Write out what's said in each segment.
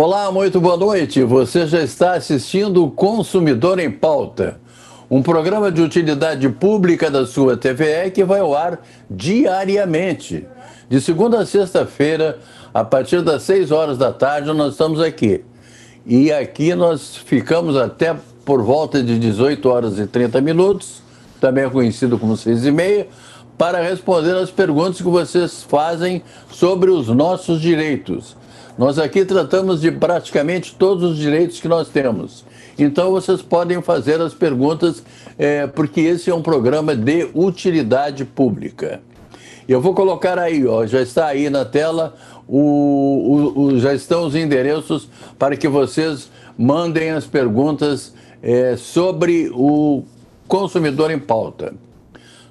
Olá, muito boa noite. Você já está assistindo o Consumidor em Pauta, um programa de utilidade pública da sua TVE que vai ao ar diariamente. De segunda a sexta-feira, a partir das 6 horas da tarde, nós estamos aqui. E aqui nós ficamos até por volta de 18 horas e 30 minutos, também conhecido como 6 e meia, para responder as perguntas que vocês fazem sobre os nossos direitos. Nós aqui tratamos de praticamente todos os direitos que nós temos. Então vocês podem fazer as perguntas, é, porque esse é um programa de utilidade pública. Eu vou colocar aí, ó, já está aí na tela, o, o, o já estão os endereços para que vocês mandem as perguntas é, sobre o consumidor em pauta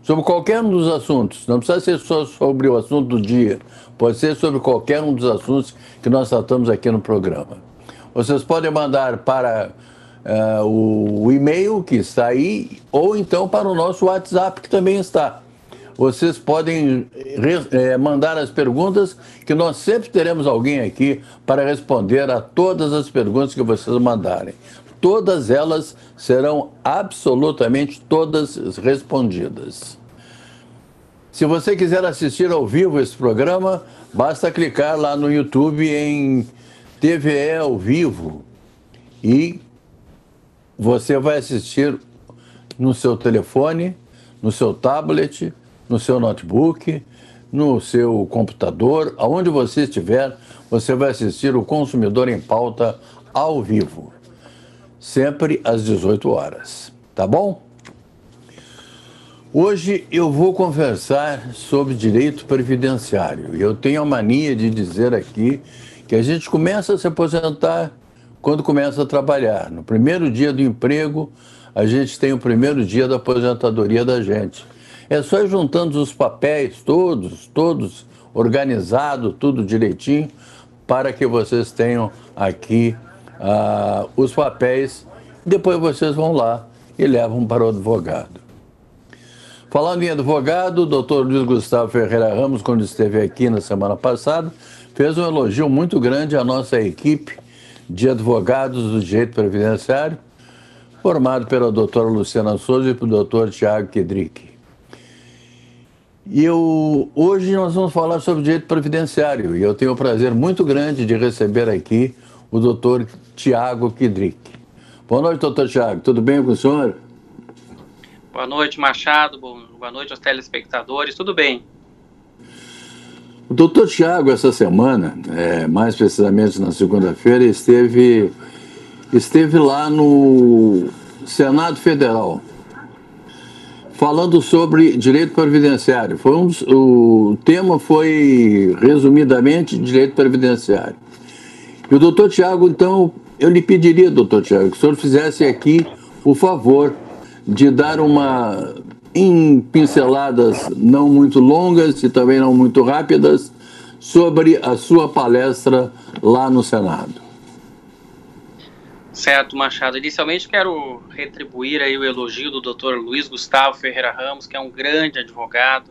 sobre qualquer um dos assuntos, não precisa ser só sobre o assunto do dia, pode ser sobre qualquer um dos assuntos que nós tratamos aqui no programa. Vocês podem mandar para uh, o, e-mail que está aí, ou então para o nosso WhatsApp que também está. Vocês podem é, mandar as perguntas, que nós sempre teremos alguém aqui para responder a todas as perguntas que vocês mandarem todas elas serão absolutamente todas respondidas. Se você quiser assistir ao vivo esse programa, basta clicar lá no YouTube em TVE ao vivo e você vai assistir no seu telefone, no seu tablet, no seu notebook, no seu computador, aonde você estiver, você vai assistir o Consumidor em Pauta ao vivo sempre às 18 horas. Tá bom? Hoje eu vou conversar sobre direito previdenciário. Eu tenho a mania de dizer aqui que a gente começa a se aposentar quando começa a trabalhar. No primeiro dia do emprego, a gente tem o primeiro dia da aposentadoria da gente. É só juntando os papéis todos, todos organizado, tudo direitinho, para que vocês tenham aqui ah, os papéis, depois vocês vão lá e levam para o advogado. Falando em advogado, o doutor Luiz Gustavo Ferreira Ramos, quando esteve aqui na semana passada, fez um elogio muito grande à nossa equipe de advogados do direito previdenciário, formado pela doutora Luciana Souza e pelo doutor Tiago Kedrick. E eu, hoje nós vamos falar sobre direito previdenciário e eu tenho o prazer muito grande de receber aqui o doutor Tiago Kidrick. Boa noite, doutor Tiago. Tudo bem com o senhor? Boa noite, Machado. Boa noite aos telespectadores. Tudo bem. O doutor Tiago, essa semana, é, mais precisamente na segunda-feira, esteve, esteve lá no Senado Federal falando sobre direito previdenciário. Foi um, o tema foi, resumidamente, direito previdenciário. E o doutor Tiago, então, eu lhe pediria, doutor Tiago, que o senhor fizesse aqui o favor de dar uma em pinceladas não muito longas e também não muito rápidas sobre a sua palestra lá no Senado. Certo, Machado. Inicialmente quero retribuir aí o elogio do Dr. Luiz Gustavo Ferreira Ramos, que é um grande advogado,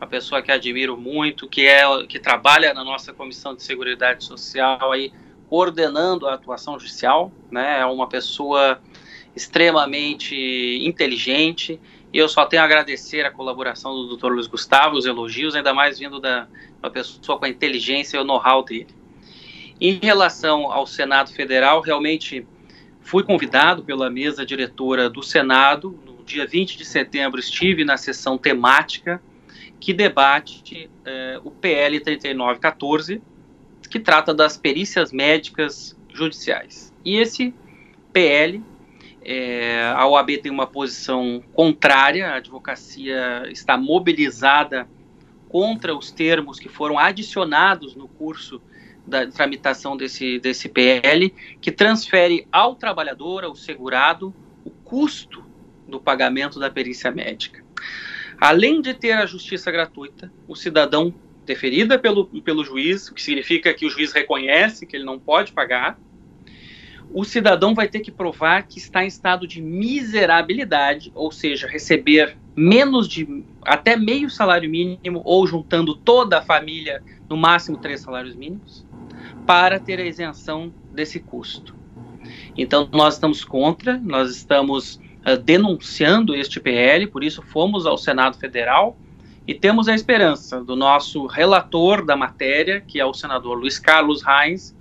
uma pessoa que admiro muito, que é que trabalha na nossa Comissão de Seguridade Social aí coordenando a atuação judicial, né? É uma pessoa extremamente inteligente e eu só tenho a agradecer a colaboração do Dr. Luiz Gustavo, os elogios, ainda mais vindo da uma pessoa com a inteligência e o know-how dele. Em relação ao Senado Federal, realmente fui convidado pela mesa diretora do Senado. No dia 20 de setembro estive na sessão temática que debate eh, o PL 3914, que trata das perícias médicas judiciais. E esse PL, é, a OAB tem uma posição contrária, a advocacia está mobilizada contra os termos que foram adicionados no curso da tramitação desse, desse PL, que transfere ao trabalhador, ao segurado, o custo do pagamento da perícia médica. Além de ter a justiça gratuita, o cidadão deferida pelo, pelo juiz, o que significa que o juiz reconhece que ele não pode pagar, o cidadão vai ter que provar que está em estado de miserabilidade, ou seja, receber menos de até meio salário mínimo ou juntando toda a família, no máximo três salários mínimos, para ter a isenção desse custo. Então, nós estamos contra, nós estamos uh, denunciando este PL, por isso fomos ao Senado Federal e temos a esperança do nosso relator da matéria, que é o senador Luiz Carlos Reis,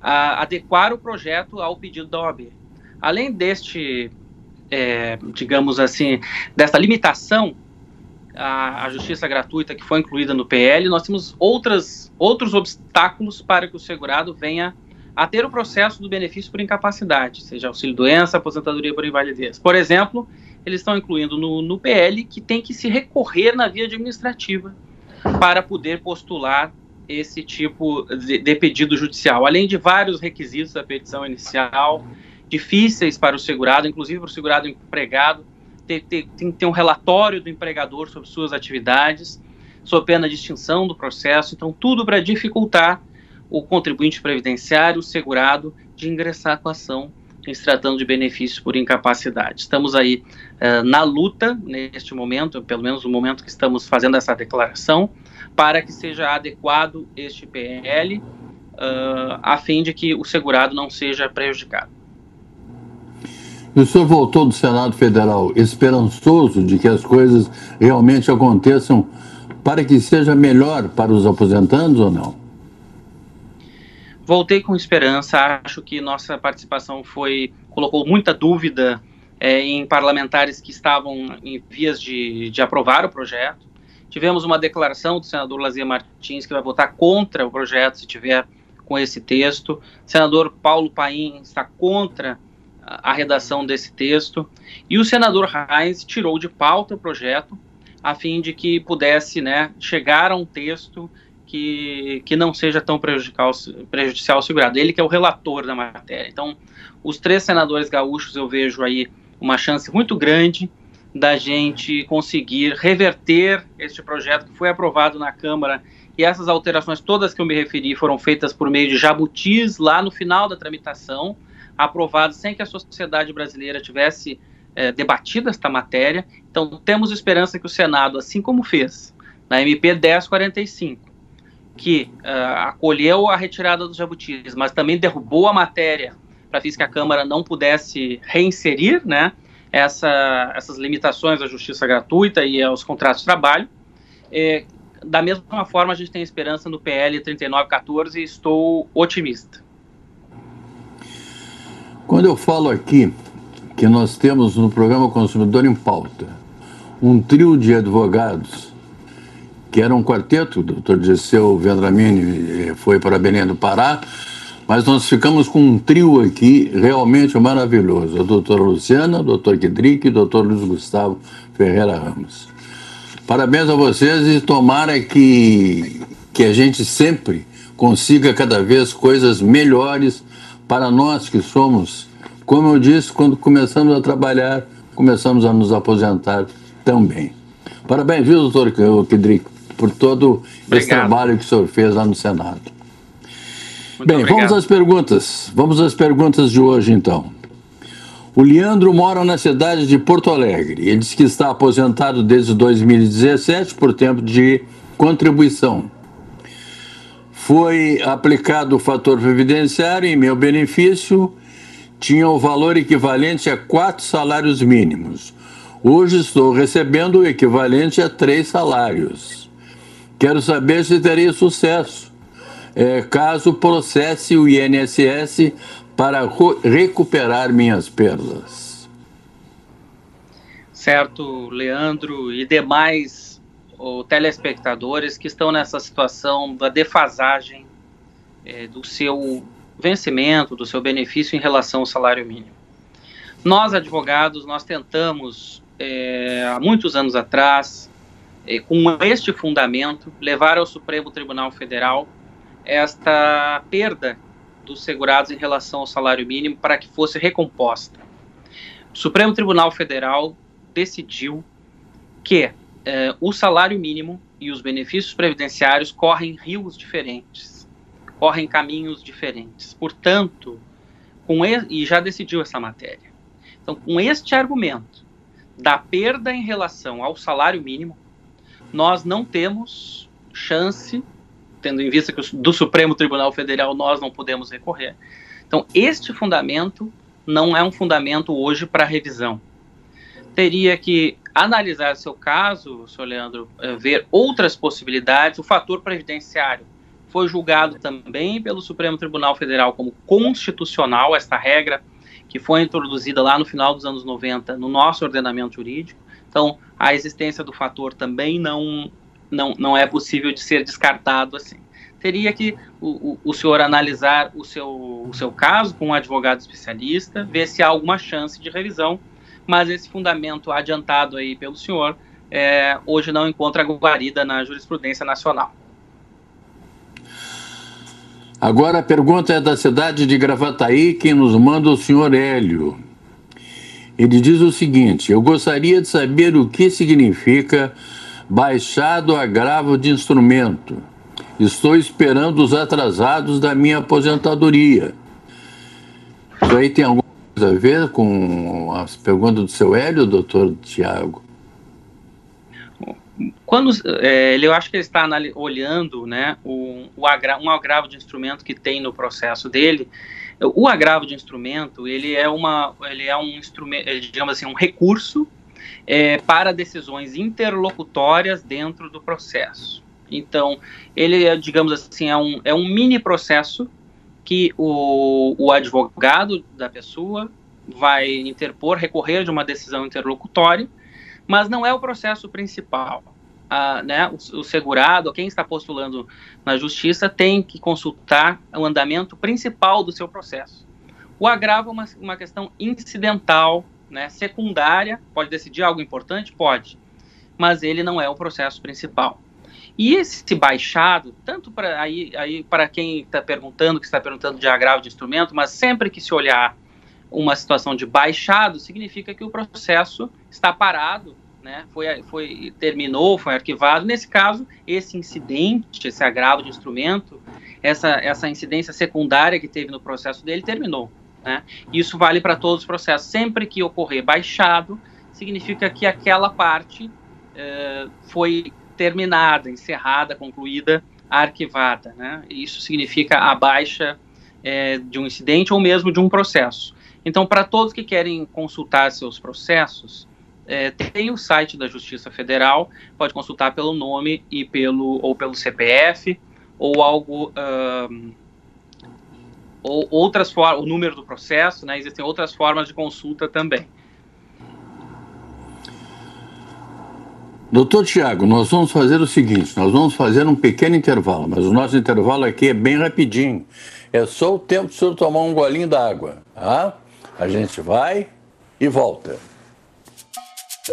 a adequar o projeto ao pedido da OAB. Além deste, é, digamos assim, desta limitação à, à, justiça gratuita que foi incluída no PL, nós temos outras, outros obstáculos para que o segurado venha a ter o processo do benefício por incapacidade, seja auxílio-doença, aposentadoria por invalidez. Por exemplo, eles estão incluindo no, no PL que tem que se recorrer na via administrativa para poder postular esse tipo de, de, pedido judicial, além de vários requisitos da petição inicial, difíceis para o segurado, inclusive para o segurado empregado, ter, tem que ter um relatório do empregador sobre suas atividades, sob pena de extinção do processo, então tudo para dificultar o contribuinte previdenciário, o segurado, de ingressar com a ação em se tratando de benefícios por incapacidade. Estamos aí uh, na luta neste momento, pelo menos no momento que estamos fazendo essa declaração, para que seja adequado este PL, uh, a fim de que o segurado não seja prejudicado. o senhor voltou do Senado Federal esperançoso de que as coisas realmente aconteçam para que seja melhor para os aposentados ou não? Voltei com esperança. Acho que nossa participação foi colocou muita dúvida é, em parlamentares que estavam em vias de, de aprovar o projeto. Tivemos uma declaração do senador Lazia Martins que vai votar contra o projeto se tiver com esse texto. Senador Paulo Paim está contra a, a redação desse texto. E o senador Reis tirou de pauta o projeto a fim de que pudesse né, chegar a um texto que, que não seja tão prejudicial, prejudicial ao segurado. Ele que é o relator da matéria. Então, os três senadores gaúchos eu vejo aí uma chance muito grande da gente conseguir reverter este projeto que foi aprovado na Câmara e essas alterações todas que eu me referi foram feitas por meio de jabutis lá no final da tramitação, aprovadas sem que a sociedade brasileira tivesse é, debatido esta matéria. Então temos esperança que o Senado, assim como fez na MP 1045, que uh, acolheu a retirada dos jabutis, mas também derrubou a matéria para que a Câmara não pudesse reinserir né, essa, essas limitações à justiça gratuita e aos contratos de trabalho. É, da mesma forma, a gente tem esperança no PL 3914 e estou otimista. Quando eu falo aqui que nós temos no programa Consumidor em Pauta um trio de advogados que era um quarteto, o doutor Dirceu Vendramini eh, foi para Belém do Pará, mas nós ficamos com um trio aqui realmente maravilhoso. A doutora Luciana, o doutor Kedrick e o doutor Luiz Gustavo Ferreira Ramos. Parabéns a vocês e tomara que, que a gente sempre consiga cada vez coisas melhores para nós que somos, como eu disse, quando começamos a trabalhar, começamos a nos aposentar também. Parabéns, viu, doutor Kedrick? Por todo obrigado. esse trabalho que o senhor fez lá no Senado. Muito Bem, obrigado. vamos às perguntas. Vamos às perguntas de hoje, então. O Leandro mora na cidade de Porto Alegre. Ele diz que está aposentado desde 2017 por tempo de contribuição. Foi aplicado o fator previdenciário em meu benefício, tinha o valor equivalente a quatro salários mínimos. Hoje estou recebendo o equivalente a três salários. Quero saber se teria sucesso é, caso processe o INSS para recuperar minhas perdas. Certo, Leandro e demais o, telespectadores que estão nessa situação da defasagem é, do seu vencimento, do seu benefício em relação ao salário mínimo. Nós, advogados, nós tentamos, é, há muitos anos atrás, com este fundamento, levar ao Supremo Tribunal Federal esta perda dos segurados em relação ao salário mínimo para que fosse recomposta. O Supremo Tribunal Federal decidiu que eh, o salário mínimo e os benefícios previdenciários correm rios diferentes, correm caminhos diferentes. Portanto, com e, já decidiu essa matéria. Então, com este argumento, da perda em relação ao salário mínimo, nós não temos chance, tendo em vista que do Supremo Tribunal Federal nós não podemos recorrer. Então, este fundamento não é um fundamento hoje para revisão. Teria que analisar seu caso, senhor Leandro, eh, ver outras possibilidades. O fator previdenciário foi julgado também pelo Supremo Tribunal Federal como constitucional, esta regra que foi introduzida lá no final dos anos 90 no nosso ordenamento jurídico. Então, a existência do fator também não, não, não é possível de ser descartado assim. Teria que o, o, senhor analisar o seu, o seu caso com um advogado especialista, ver se há alguma chance de revisão, mas esse fundamento adiantado aí pelo senhor é, hoje não encontra guarida na jurisprudência nacional. Agora a pergunta é da cidade de Gravataí, quem nos manda o senhor Hélio. Ele diz o seguinte: Eu gostaria de saber o que significa baixado agravo de instrumento. Estou esperando os atrasados da minha aposentadoria. Isso aí tem alguma coisa a ver com as perguntas do seu Hélio, doutor Tiago? Quando é, ele, eu acho que ele está olhando, né, o, o agra, um agravo de instrumento que tem no processo dele. O agravo de instrumento, ele é uma, ele é um instrumento, digamos assim, um recurso é, para decisões interlocutórias dentro do processo. Então, ele, é, digamos assim, é um, é um mini processo que o, o advogado da pessoa vai interpor, recorrer de uma decisão interlocutória, mas não é o processo principal a, né, o, o, segurado, quem está postulando na justiça, tem que consultar o andamento principal do seu processo. O agravo é uma, uma questão incidental, né, secundária, pode decidir algo importante? Pode, mas ele não é o processo principal. E esse baixado, tanto para aí, aí para quem está perguntando, que está perguntando de agravo de instrumento, mas sempre que se olhar uma situação de baixado, significa que o processo está parado né, foi, foi, terminou, foi arquivado. Nesse caso, esse incidente, esse agravo de instrumento, essa, essa incidência secundária que teve no processo dele terminou. Né? Isso vale para todos os processos. Sempre que ocorrer baixado, significa que aquela parte eh, foi terminada, encerrada, concluída, arquivada. Né? Isso significa a baixa eh, de um incidente ou mesmo de um processo. Então, para todos que querem consultar seus processos, é, tem o site da Justiça Federal, pode consultar pelo nome e pelo ou pelo CPF ou algo um, ou outras formas, o número do processo, né? Existem outras formas de consulta também. Doutor Tiago, nós vamos fazer o seguinte: nós vamos fazer um pequeno intervalo, mas o nosso intervalo aqui é bem rapidinho. É só o tempo de o senhor tomar um golinho d'água, tá? A gente vai e volta. O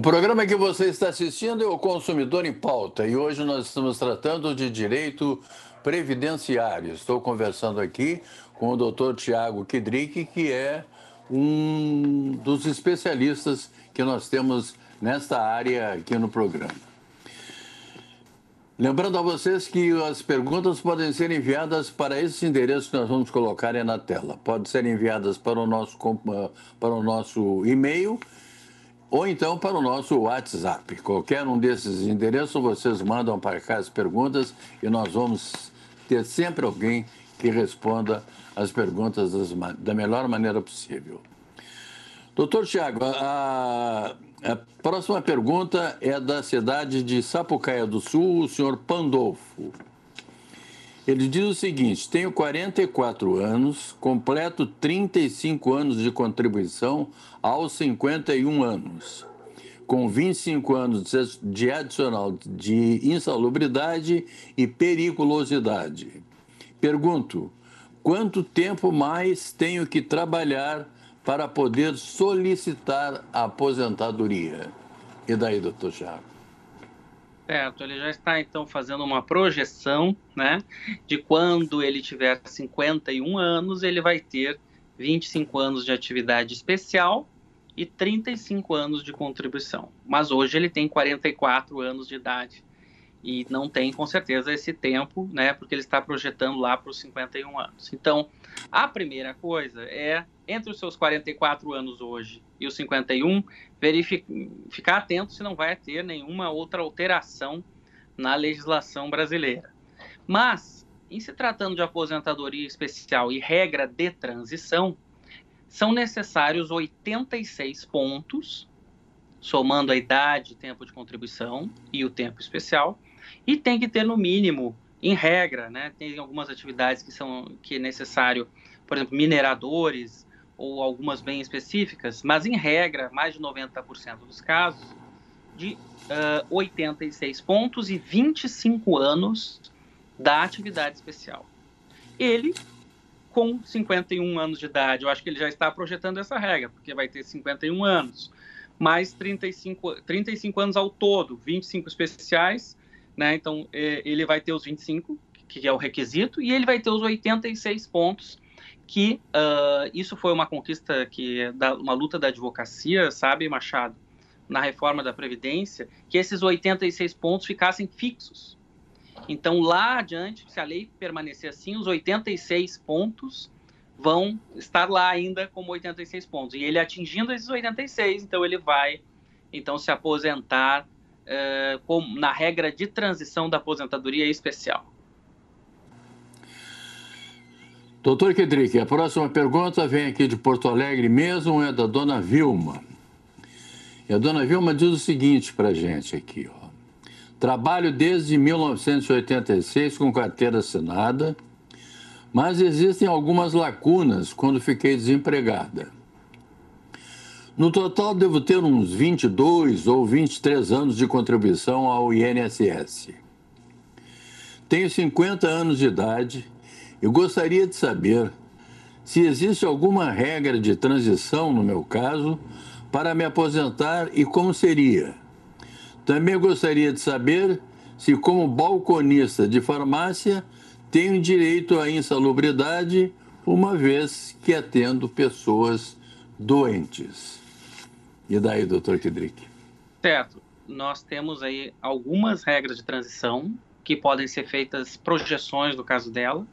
programa que você está assistindo é o Consumidor em Pauta e hoje nós estamos tratando de direito previdenciário. Estou conversando aqui com o Dr. Tiago Kidrick, que é um dos especialistas que nós temos nesta área aqui no programa. Lembrando a vocês que as perguntas podem ser enviadas para esse endereço que nós vamos colocar aí na tela. Podem ser enviadas para o nosso, para o nosso e-mail ou então para o nosso WhatsApp. Qualquer um desses endereços vocês mandam para cá as perguntas e nós vamos ter sempre alguém que responda as perguntas das, da melhor maneira possível. Doutor Tiago, a, a próxima pergunta é da cidade de Sapucaia do Sul, o senhor Pandolfo. Ele diz o seguinte: tenho 44 anos, completo 35 anos de contribuição aos 51 anos, com 25 anos de adicional de insalubridade e periculosidade. Pergunto: quanto tempo mais tenho que trabalhar para poder solicitar a aposentadoria. E daí, doutor Tiago? Certo, ele já está então fazendo uma projeção, né, de quando ele tiver 51 anos, ele vai ter 25 anos de atividade especial e 35 anos de contribuição. Mas hoje ele tem 44 anos de idade e não tem com certeza esse tempo, né, porque ele está projetando lá para os 51 anos. Então, a primeira coisa é entre os seus 44 anos hoje e os 51, ficar atento se não vai ter nenhuma outra alteração na legislação brasileira. Mas, em se tratando de aposentadoria especial e regra de transição, são necessários 86 pontos, somando a idade, tempo de contribuição e o tempo especial, e tem que ter no mínimo, em regra, né, tem algumas atividades que são que é necessário, por exemplo, mineradores ou algumas bem específicas, mas em regra, mais de 90% dos casos, de uh, 86 pontos e 25 anos da atividade especial. Ele, com 51 anos de idade, eu acho que ele já está projetando essa regra, porque vai ter 51 anos, mais 35, 35 anos ao todo, 25 especiais, né? Então, é, ele vai ter os 25, que é o requisito, e ele vai ter os 86 pontos, que uh, isso foi uma conquista, que da, uma luta da advocacia, sabe, Machado, na reforma da Previdência, que esses 86 pontos ficassem fixos. Então, lá adiante, se a lei permanecer assim, os 86 pontos vão estar lá ainda como 86 pontos. E ele atingindo esses 86, então ele vai então se aposentar é, com, na regra de transição da aposentadoria especial. Doutor Kedrick, a próxima pergunta vem aqui de Porto Alegre mesmo, é da dona Vilma. E a dona Vilma diz o seguinte para a gente aqui, ó. Trabalho desde 1986 com carteira assinada, mas existem algumas lacunas quando fiquei desempregada. No total, devo ter uns 22 ou 23 anos de contribuição ao INSS. Tenho 50 anos de idade e gostaria de saber se existe alguma regra de transição, no meu caso, para me aposentar e como seria. Também gostaria de saber se, como balconista de farmácia, tenho direito à insalubridade, uma vez que atendo pessoas doentes. E daí, doutor Kidrick? Certo. Nós temos aí algumas regras de transição que podem ser feitas projeções do caso dela.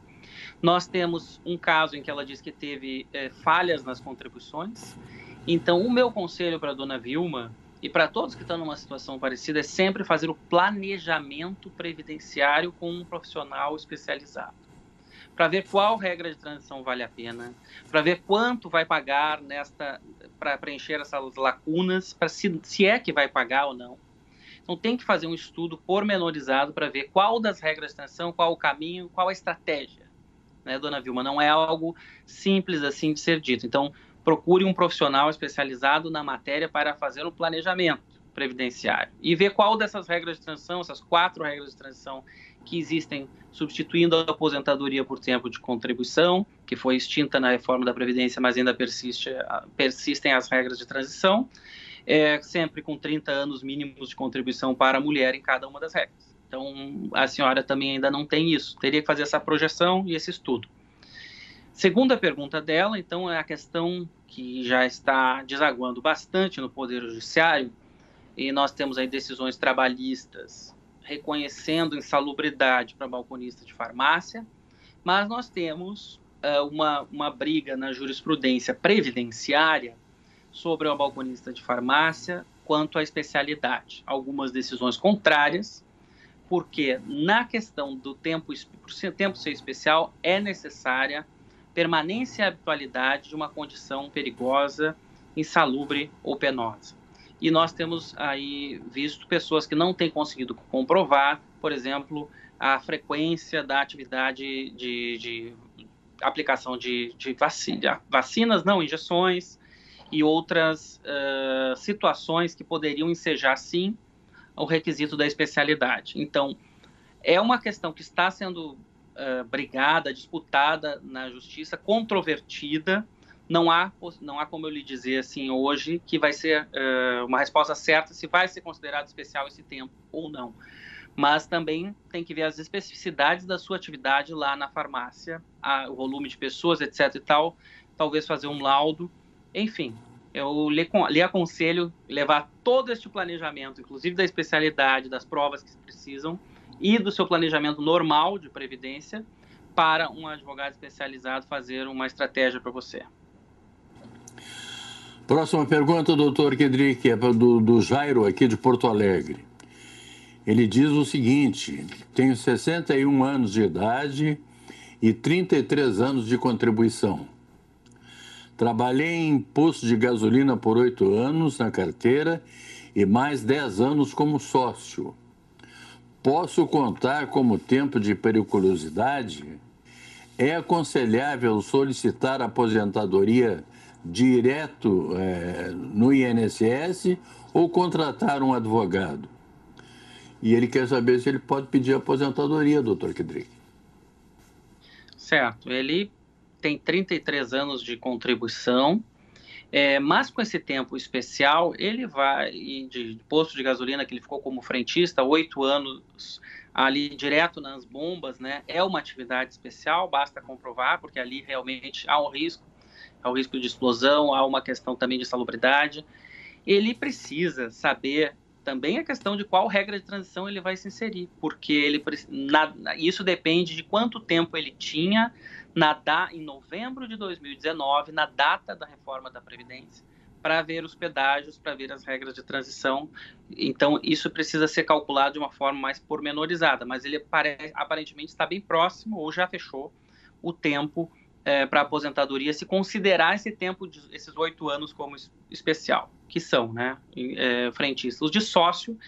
Nós temos um caso em que ela diz que teve é, falhas nas contribuições. Então, o meu conselho para a dona Vilma e para todos que estão numa situação parecida é sempre fazer o planejamento previdenciário com um profissional especializado para ver qual regra de transição vale a pena, para ver quanto vai pagar nesta para preencher essas lacunas, para se, se é que vai pagar ou não. Então tem que fazer um estudo pormenorizado para ver qual das regras de transição, qual o caminho, qual a estratégia, né, dona Vilma? Não é algo simples assim de ser dito. Então procure um profissional especializado na matéria para fazer o planejamento previdenciário e ver qual dessas regras de transição, essas quatro regras de transição que existem substituindo a aposentadoria por tempo de contribuição, que foi extinta na reforma da Previdência, mas ainda persiste, persistem as regras de transição, é, sempre com 30 anos mínimos de contribuição para a mulher em cada uma das regras. Então, a senhora também ainda não tem isso, teria que fazer essa projeção e esse estudo. Segunda pergunta dela, então, é a questão que já está desaguando bastante no Poder Judiciário, e nós temos aí decisões trabalhistas reconhecendo insalubridade para balconista de farmácia, mas nós temos uh, uma, uma briga na jurisprudência previdenciária sobre o balconista de farmácia quanto à especialidade. Algumas decisões contrárias, porque na questão do tempo, tempo ser especial é necessária permanência e habitualidade de uma condição perigosa, insalubre ou penosa. E nós temos aí visto pessoas que não têm conseguido comprovar, por exemplo, a frequência da atividade de, de aplicação de, de vacina, vacinas, não, injeções e outras uh, situações que poderiam ensejar, sim, o requisito da especialidade. Então, é uma questão que está sendo uh, brigada, disputada na justiça, controvertida, não há, não há como eu lhe dizer assim hoje que vai ser uh, uma resposta certa se vai ser considerado especial esse tempo ou não. Mas também tem que ver as especificidades da sua atividade lá na farmácia, a, o volume de pessoas, etc e tal, talvez fazer um laudo. Enfim, eu lhe, lhe aconselho levar todo este planejamento, inclusive da especialidade, das provas que precisam e do seu planejamento normal de previdência, para um advogado especializado fazer uma estratégia para você. Próxima pergunta, doutor Kedrick, é do, do Jairo, aqui de Porto Alegre. Ele diz o seguinte: tenho 61 anos de idade e 33 anos de contribuição. Trabalhei em posto de gasolina por oito anos na carteira e mais 10 anos como sócio. Posso contar como tempo de periculosidade? É aconselhável solicitar aposentadoria direto é, no INSS ou contratar um advogado? E ele quer saber se ele pode pedir aposentadoria, doutor Kedrick. Certo. Ele tem 33 anos de contribuição, é, mas com esse tempo especial, ele vai de, de posto de gasolina que ele ficou como frentista, oito anos ali direto nas bombas, né? É uma atividade especial, basta comprovar, porque ali realmente há um risco, um risco de explosão, há uma questão também de salubridade. Ele precisa saber também a questão de qual regra de transição ele vai se inserir, porque ele na, isso depende de quanto tempo ele tinha na da, em novembro de 2019, na data da reforma da Previdência, para ver os pedágios, para ver as regras de transição. Então, isso precisa ser calculado de uma forma mais pormenorizada, mas ele pare, aparentemente está bem próximo ou já fechou o tempo é, para aposentadoria, se considerar esse tempo, de, esses oito anos, como especial, que são né, é, frentistas. Os de sócio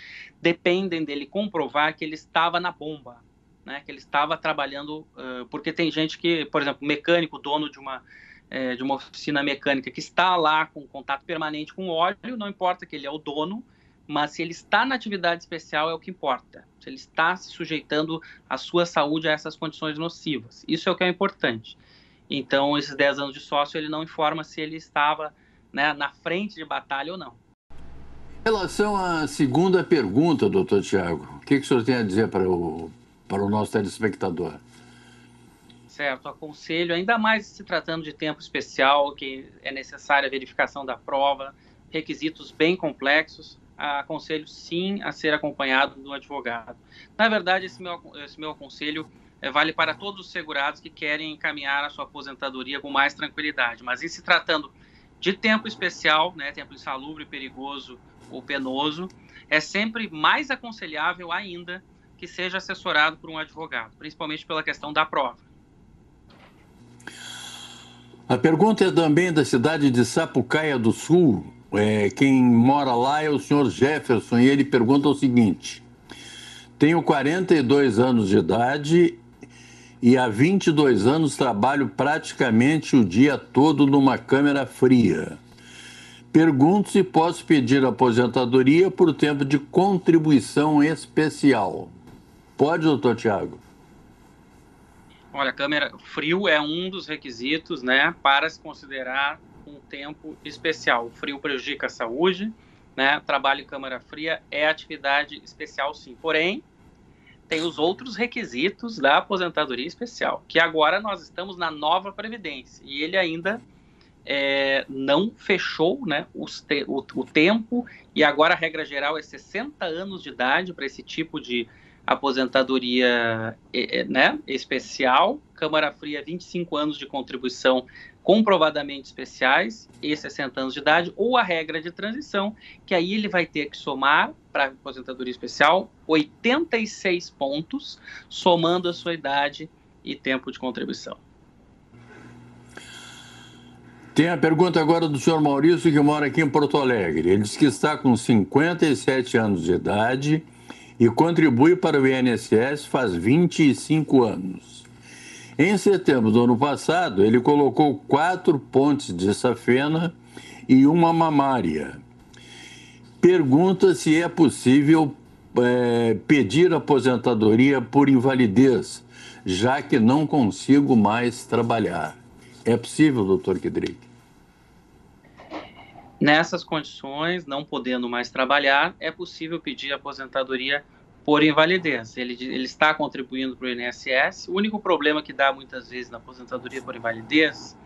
dependem dele comprovar que ele estava na bomba, né, que ele estava trabalhando, uh, porque tem gente que, por exemplo, mecânico, dono de uma é, de uma oficina mecânica que está lá com contato permanente com óleo, não importa que ele é o dono, mas se ele está na atividade especial é o que importa. Se ele está se sujeitando a sua saúde a essas condições nocivas. Isso é o que é importante. Então, esses 10 anos de sócio, ele não informa se ele estava né, na frente de batalha ou não. Em relação à segunda pergunta, doutor Tiago, o que, que o senhor tem a dizer para o, para o nosso telespectador? Certo, aconselho, ainda mais se tratando de tempo especial, que é necessária a verificação da prova, requisitos bem complexos, aconselho sim a ser acompanhado do advogado. Na verdade, esse meu, esse meu conselho é, vale para todos os segurados que querem encaminhar a sua aposentadoria com mais tranquilidade, mas em se tratando de tempo especial, né, tempo insalubre, perigoso ou penoso, é sempre mais aconselhável ainda que seja assessorado por um advogado, principalmente pela questão da prova. A pergunta é também da cidade de Sapucaia do Sul. É, quem mora lá é o senhor Jefferson e ele pergunta o seguinte: Tenho 42 anos de idade e há 22 anos trabalho praticamente o dia todo numa câmera fria. Pergunto se posso pedir aposentadoria por tempo de contribuição especial. Pode, doutor Tiago? Olha, câmera frio é um dos requisitos, né, para se considerar um tempo especial. O frio prejudica a saúde, né? Trabalho em câmara fria é atividade especial, sim. Porém, tem os outros requisitos da aposentadoria especial, que agora nós estamos na nova previdência e ele ainda é, não fechou, né, te, o, o tempo e agora a regra geral é 60 anos de idade para esse tipo de aposentadoria né, especial, Câmara Fria 25 anos de contribuição comprovadamente especiais e 60 anos de idade, ou a regra de transição, que aí ele vai ter que somar para aposentadoria especial 86 pontos, somando a sua idade e tempo de contribuição. Tem a pergunta agora do senhor Maurício, que mora aqui em Porto Alegre. Ele diz que está com 57 anos de idade e contribui para o INSS faz 25 anos. Em setembro do ano passado, ele colocou quatro pontes de safena e uma mamária. Pergunta se é possível é, pedir aposentadoria por invalidez, já que não consigo mais trabalhar. É possível, doutor Kedrick? Nessas condições, não podendo mais trabalhar, é possível pedir aposentadoria por invalidez. Ele, ele está contribuindo para o INSS. O único problema que dá muitas vezes na aposentadoria por invalidez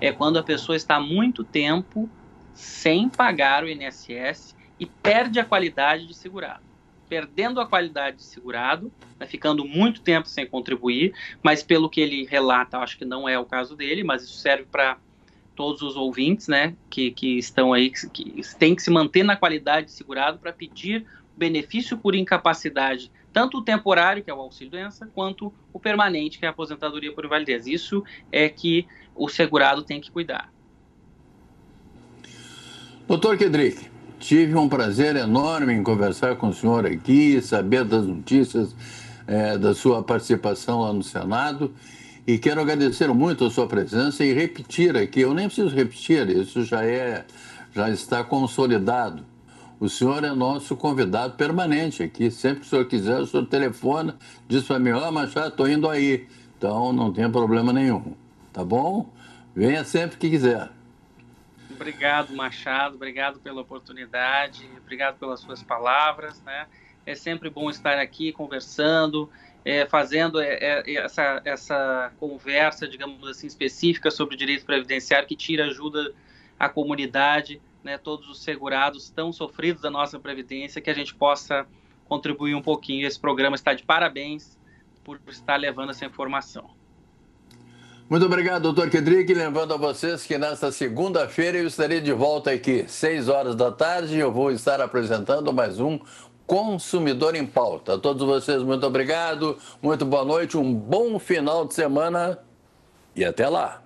é quando a pessoa está muito tempo sem pagar o INSS e perde a qualidade de segurado. Perdendo a qualidade de segurado, né, ficando muito tempo sem contribuir, mas pelo que ele relata, acho que não é o caso dele, mas isso serve para todos os ouvintes, né, que, que estão aí, que, que têm que se manter na qualidade de segurado para pedir benefício por incapacidade, tanto o temporário, que é o auxílio-doença, quanto o permanente, que é a aposentadoria por invalidez. Isso é que o segurado tem que cuidar. Doutor Kedrick, tive um prazer enorme em conversar com o senhor aqui, saber das notícias é, da sua participação lá no Senado. E quero agradecer muito a sua presença e repetir aqui, eu nem preciso repetir, isso já é, já está consolidado. O senhor é nosso convidado permanente aqui. Sempre que o senhor quiser, o senhor telefona, diz para mim, ó, oh, Machado, estou indo aí. Então não tem problema nenhum. Tá bom? Venha sempre que quiser. Obrigado, Machado. Obrigado pela oportunidade. Obrigado pelas suas palavras. Né? É sempre bom estar aqui conversando, é, fazendo é, é, essa, essa conversa, digamos assim, específica sobre o direito previdenciário que tira ajuda à comunidade, né, todos os segurados tão sofridos da nossa previdência, que a gente possa contribuir um pouquinho. Esse programa está de parabéns por estar levando essa informação. Muito obrigado, doutor Kedrick. Lembrando a vocês que nesta segunda-feira eu estarei de volta aqui, 6 horas da tarde. Eu vou estar apresentando mais um Consumidor em Pauta. A todos vocês, muito obrigado, muito boa noite, um bom final de semana e até lá.